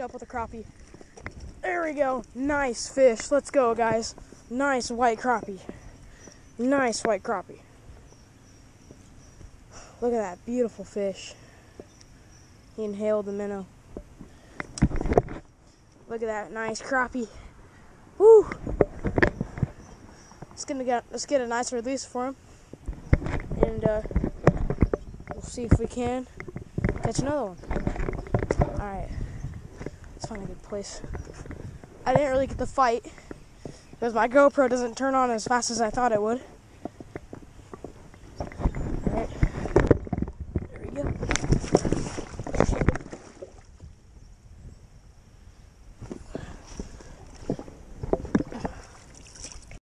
up with a crappie. There we go. Nice fish. Let's go, guys. Nice white crappie. Nice white crappie. Look at that beautiful fish. He inhaled the minnow. Look at that nice crappie. Woo! Let's get, a, let's get a nice release for him. And uh, we'll see if we can catch another one. Alright. Let's find a good place. I didn't really get the fight because my GoPro doesn't turn on as fast as I thought it would.